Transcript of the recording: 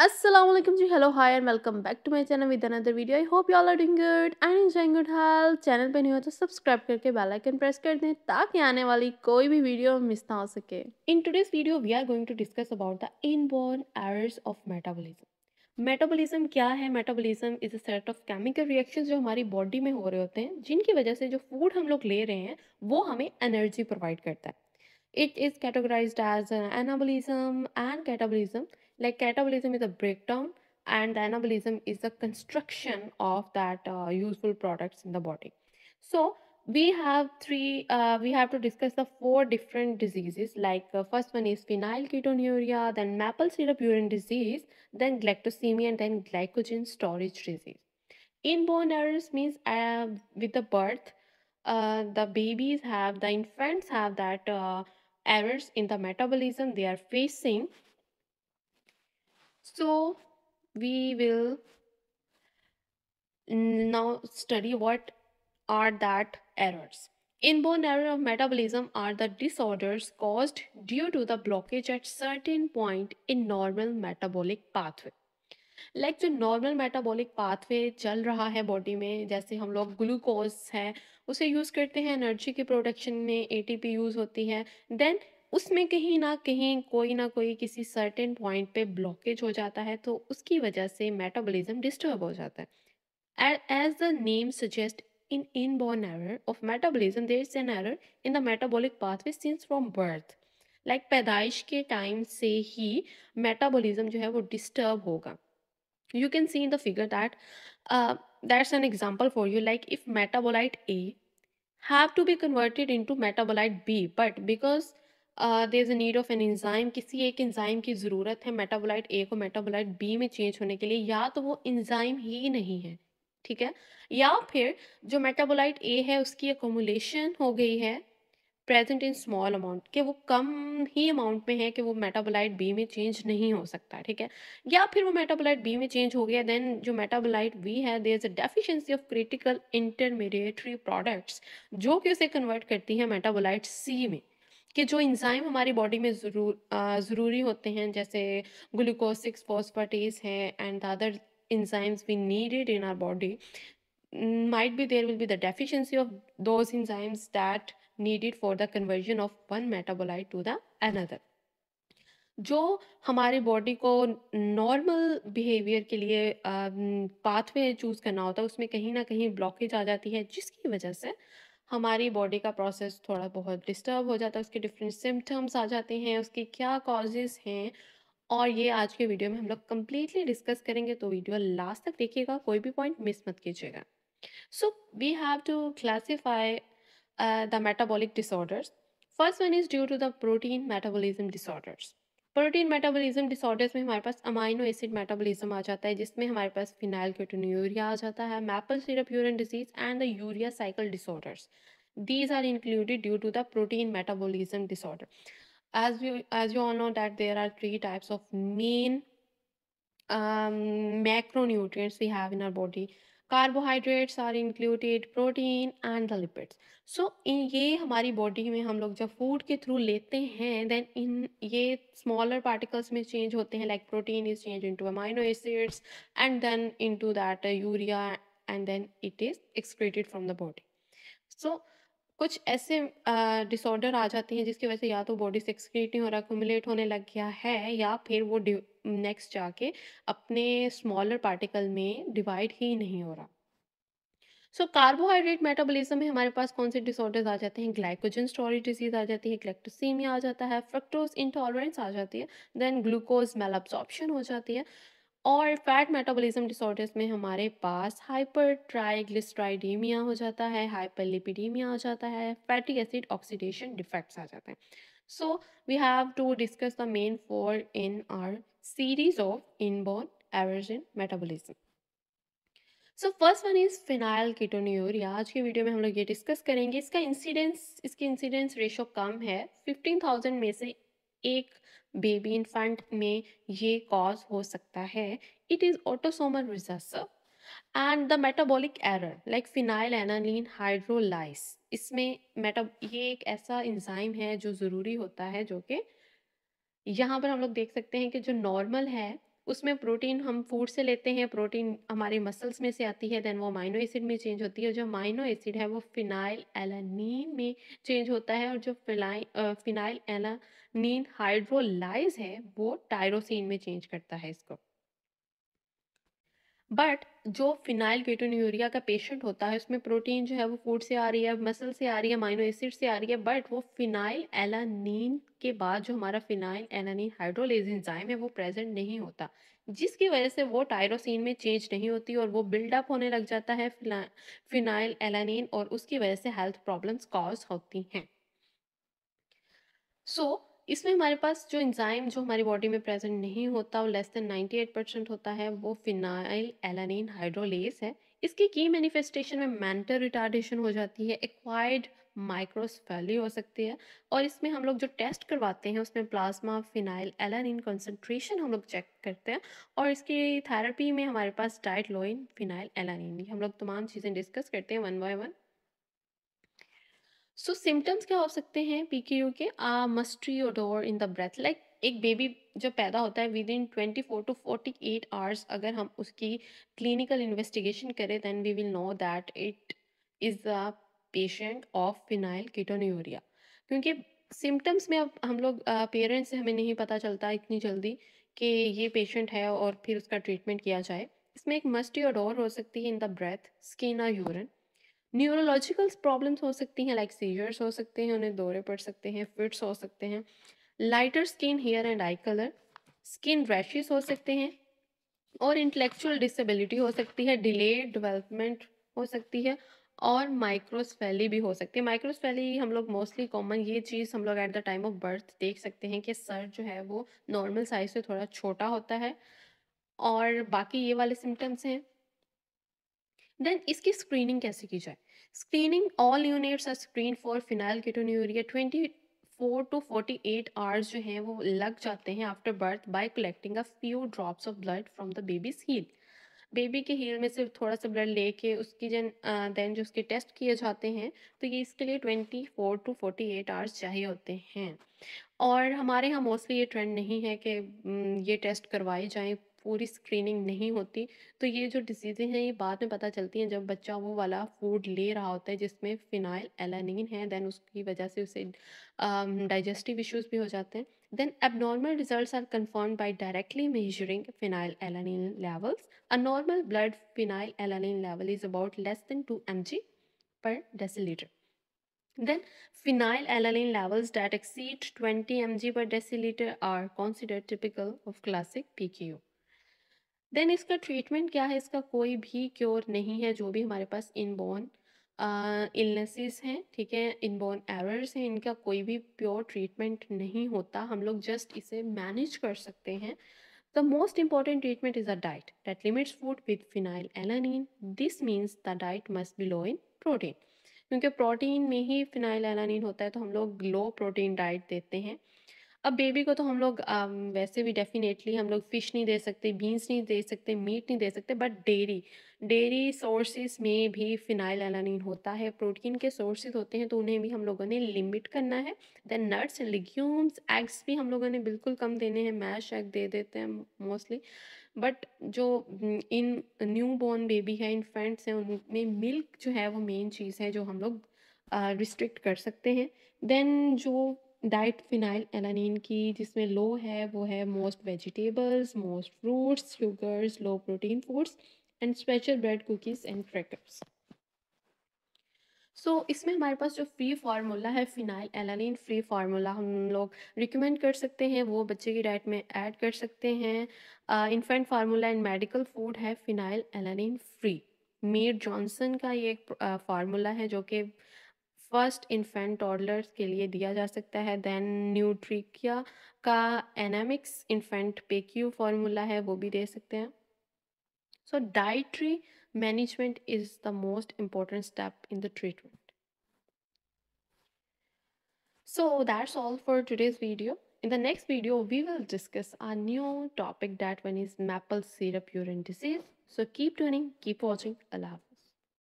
Alaikum ji, hello, hi and welcome back to my channel with another video. I hope you all are doing good and enjoying good health. Channel पे नहीं हो तो subscribe करके bell icon press कर दें ताकि आने वाली कोई भी वीडियो मिस ना हो सके। In today's video we are going to discuss about the inborn errors of metabolism metabolism क्या है? Metabolism is a set of chemical reactions जो हमारी बॉडी में हो रहे होते हैं, जिनकी वजह से जो फ़ूड हम लोग ले रहे हैं, वो हमें एनर्जी प्रोवाइड करता है। It is categorized as anabolism and catabolism. Like catabolism is a breakdown and anabolism is the construction of that uh, useful products in the body. So we have three, uh, we have to discuss the four different diseases. Like uh, first one is phenylketonuria, then maple syrup urine disease, then galactosemia, and then glycogen storage disease. Inborn errors means uh, with the birth, uh, the babies have, the infants have that uh, errors in the metabolism they are facing. So we will now study what are that errors. Inborn error of metabolism are the disorders caused due to the blockage at certain point in normal metabolic pathway. Like like, जो normal metabolic pathway चल रहा है body में जैसे हम लोग glucose है उसे यूज़ करते हैं एनर्जी के प्रोडक्शन में एटीपी यूज़ होती है देन उसमें कहीं ना कहीं कोई ना कोई किसी सर्टेन पॉइंट पे ब्लॉकेज हो जाता है तो उसकी वजह से मेटाबॉलिज्म डिस्टर्ब हो जाता है। As the name suggest in in error of metabolism there is an error in the metabolic pathway since from birth like पैदाइश के टाइम से ही मेटाबॉलिज्म जो है वो डिस्टर्ब होगा। You can see in the figure that uh, an an for you like if metabolite A have to be converted converted into metabolite b but because uh, is a need of an enzyme किसी एक enzyme की ज़रूरत है metabolite ए को metabolite B में change होने के लिए या तो वो enzyme ही नहीं है ठीक है? या फिर जो मेटाबोलाइट ए है उसकी अकोमुलेशन हो गई है प्रेजेंट इन स्मॉल अमाउंट कि वो कम ही अमाउंट में है कि वो मेटाबोलाइट बी में चेंज नहीं हो सकता ठीक है? या फिर वो मेटाबोलाइट बी में चेंज हो गया देन जो मेटाबोलाइट बी है there is a deficiency of critical intermediatory products जो कि उसे कन्वर्ट करती है मेटाबोलाइट सी में कि जो इंजाइम हमारी बॉडी में ज़रूर ज़रूरी होते हैं, जैसे ग्लूकोसिक्स सिक्स फॉस्फाटीज हैं and other enzymes we needed in our body might be there will be the deficiency of those enzymes that needed for the conversion of one metabolite to the another जो हमारी body को normal behaviour के लिए pathway choose करना होता है, उसमें कहीं ना कहीं ब्लॉकेज आ जाती है, जिसकी वजह से हमारी बॉडी का प्रोसेस थोड़ा बहुत डिस्टर्ब हो जाता है, उसके डिफरेंट सिम्टम्स आ जाते हैं, उसके क्या कॉजेज़ हैं और ये आज के वीडियो में हम लोग कम्प्लीटली डिस्कस करेंगे तो वीडियो लास्ट तक देखिएगा, कोई भी पॉइंट मिस मत कीजिएगा so we have to classify the metabolic metabolic first one is due to the protein metabolism disorders. Protein metabolism disorders में हमारे पास अमाइनो एसिड मेटाबॉलिज्म आ जाता है, जिसमें हमारे पास फिनाइल क्यूटोन्यूरिया आ जाता है maple syrup urine disease and the urea cycle disorders these are included due to the protein metabolism disorder as you as you all know that there are three types of main macronutrients we have in our body carbohydrates are included protein and the lipids so in ये हमारी body में हम लोग जब food के through लेते हैं then in ये स्मॉलर पार्टिकल्स में चेंज होते हैं like protein is change into amino acids and then into that urea and then it is excreted from the body so कुछ ऐसे डिसऑर्डर uh, आ जाते हैं जिसकी वजह से या तो बॉडी से एक्सक्रीट नहीं हो रहा एक्यूमुलेट होने लग गया है या फिर वो नेक्स्ट जाके अपने स्मॉलर पार्टिकल में डिवाइड ही नहीं हो रहा। सो कार्बोहाइड्रेट मेटाबॉलिज्म में हमारे पास कौन से डिसऑर्डर्स आ जाते हैं? ग्लाइकोजन स्टोरेज डिज़ीज़ आ जाती है ग्लेक्टोसीमिया आ जाता है फ्रक्टोज इंटॉलरेंस आ जाती है देन ग्लूकोज मेलाब्सॉर्प्शन हो जाती है। और फैट मेटाबॉलिज्म डिसऑर्डर्स में हमारे पास हाइपर ट्राइग्लिसराइडीमिया हो जाता है हाइपरलिपिडीमिया आ जाता है फैटी एसिड ऑक्सीडेशन डिफेक्ट्स आ जाते हैं। So we have to discuss the main four in our series of inborn errors in metabolism so first one is phenyl ketonuria आज की वीडियो में हम लोग ये डिस्कस करेंगे, इसका इंसिडेंस इसकी इंसिडेंस रेशो कम है। फिफ्टीन थाउज़ेंड में से एक बेबी इन्फेंट में ये कॉज हो सकता है। It is autosomal recessive and the metabolic error like phenyl alanine hydrolase इसमें मेटा ये एक ऐसा इंजाइम है जो ज़रूरी होता है जो कि यहाँ पर हम लोग देख सकते हैं कि जो नॉर्मल है, उसमें प्रोटीन हम फ़ूड से लेते हैं प्रोटीन हमारे मसल्स में से आती है देन वो माइनो एसिड में चेंज होती है, जो माइनो एसिड है, वो फिनाइल एलानीन में चेंज होता है और जो फिनाइल फिनाइल एलानीन हाइड्रोलाइज है, वो टायरोसिन में चेंज करता है इसको। बट जो फिनाइल केटोन्यूरिया का पेशेंट होता है उसमें प्रोटीन जो है वो फ़ूड से आ रही है मसल से आ रही है माइनो एसिड से आ रही है बट वो फिनाइल एलानीन के बाद जो हमारा फिनाइल एलानीन हाइड्रोलेज एंजाइम है वो प्रेजेंट नहीं होता। जिसकी वजह से वो टायरोसिन में चेंज नहीं होती और वो बिल्डअप होने लग जाता है फिनाइल एलानीन और उसकी वजह से हेल्थ प्रॉब्लम्स कॉज होती हैं। सो so, इसमें हमारे पास जो इंजाइम जो हमारी बॉडी में प्रेजेंट नहीं होता, वो लेस देन 98 परसेंट होता है, वो फिनाइल एलानिन हाइड्रोलेस है। इसकी की मैनिफेस्टेशन में मेंटल रिटार्डेशन हो जाती है एक्वायर्ड माइक्रोसफेली हो सकती है। और इसमें हम लोग जो टेस्ट करवाते हैं, उसमें प्लाज्मा फिनाइल एलानिन कंसनट्रेशन हम लोग चेक करते हैं। और इसकी थेरेपी में हमारे पास diet low in phenyl alanine हम लोग तमाम चीज़ें डिस्कस करते हैं one by one so symptoms क्या हो सकते हैं पीकेयू के? A musty odour in the breath like एक बेबी जब पैदा होता है within twenty four to forty eight hours अगर हम उसकी क्लिनिकल इन्वेस्टिगेशन करें then we will know that it is the patient of phenyl ketonuria क्योंकि सिम्टम्स में अब हम लोग पेरेंट्स से हमें नहीं पता चलता इतनी जल्दी कि ये पेशेंट है और फिर उसका ट्रीटमेंट किया जाए। इसमें एक मस्टी और हो सकती है इन द ब्रेथ स्किन और यूरिन न्यूरोलॉजिकल प्रॉब्लम्स हो सकती हैं लाइक सीजर्स हो सकते हैं, उन्हें दौरे पड़ सकते हैं फिट्स हो सकते हैं। Lighter skin hair and eye colour skin rashes हो सकते हैं और इंटेलेक्चुअल डिसेबिलिटी हो सकती है डिलेड डेवलपमेंट हो सकती है और माइक्रोस्फेली भी हो सकती है। माइक्रोस्फेली हम लोग मोस्टली कॉमन ये चीज़ हम लोग at the time of birth देख सकते हैं कि सर जो है वो नॉर्मल साइज़ से थोड़ा छोटा होता है और बाकी ये वाले सिम्टम्स हैं। देन इसकी स्क्रीनिंग कैसे की जाए? Screening all units are screen for phenyl ketonuria twenty four to forty eight hours जो हैं वो लग जाते हैं after birth by collecting a few drops of blood from the baby's heel baby के हील में से थोड़ा सा ब्लड लेके उसकी जन देन जो उसके टेस्ट किए जाते हैं तो ये इसके लिए twenty four to forty eight hours चाहिए होते हैं। और हमारे यहाँ मोस्टली ये ट्रेंड नहीं है कि ये टेस्ट करवाए जाएँ पूरी स्क्रीनिंग नहीं होती। तो ये जो डिसीज़ें हैं, ये बाद में पता चलती हैं जब बच्चा वो वाला फ़ूड ले रहा होता है जिसमें फ़िनाइल, एलानिन है, देन उसकी वजह से उसे डाइजेस्टिव इश्यूज़ भी हो जाते हैं। Then abnormal results are confirm by directly measuring phenyl, alanine levels. A normal blood phenyl, alanine level is about less than two M G per decilitre. Then phenylalanine levels that exceed 20 mg per deciliter are considered typical of classic PKU. Then इसका treatment क्या है? इसका कोई भी cure नहीं है, जो भी हमारे पास इनबोर्न इलनेसेस हैं, ठीक है? इनबोर्न एरर्स हैं, इनका कोई भी प्योर ट्रीटमेंट नहीं होता। हम लोग जस्ट इसे मैनेज कर सकते हैं। The most important treatment is a diet that limits food with phenyl alanine this means the diet must be low in protein क्योंकि प्रोटीन में ही फिनाइल एलानिन होता है तो हम लोग लो प्रोटीन डाइट देते हैं। अब बेबी को तो हम लोग वैसे भी डेफिनेटली हम लोग फ़िश नहीं दे सकते, बीन्स नहीं दे सकते, मीट नहीं दे सकते, बट डेयरी डेयरी सोर्सेज में भी फिनाइल एलानिन होता है, प्रोटीन के सोर्सेज होते हैं तो उन्हें भी हम लोगों ने लिमिट करना है। देन नट्स, लिग्यूम्स, एग्स भी हम लोगों ने बिल्कुल कम देने हैं, मैश एग दे देते हैं मोस्टली। बट जो इन न्यू बॉर्न बेबी है, इन्फेंट्स हैं, उनमें मिल्क जो है, वो मेन चीज़ है जो हम लोग रिस्ट्रिक्ट कर सकते हैं। देन जो डाइट फिनाइल एलानिन की जिसमें लो है, वो है most vegetables, most fruits, sugars, low protein foods and special bread, cookies and crackers. So इसमें हमारे पास जो फ्री फार्मूला है, फिनाइल एलानिन फ्री फार्मूला हम लोग रिकमेंड कर सकते हैं, वो बच्चे की डाइट में ऐड कर सकते हैं। Infant formula and medical food है, phenyl alanine free Mead Johnson का ये एक फार्मूला है, जो कि फ़र्स्ट इन्फेंट टॉडलर्स के लिए दिया जा सकता है। देन न्यूट्रिकिया का एनामिक्स इन्फेंट पेक्यू फॉर्मूला है, वो भी दे सकते हैं। So dietary management is the most important step in the treatment so that's all for today's video in the next video we will discuss a new topic that one is maple syrup urine disease so keep tuning keep watching अलाव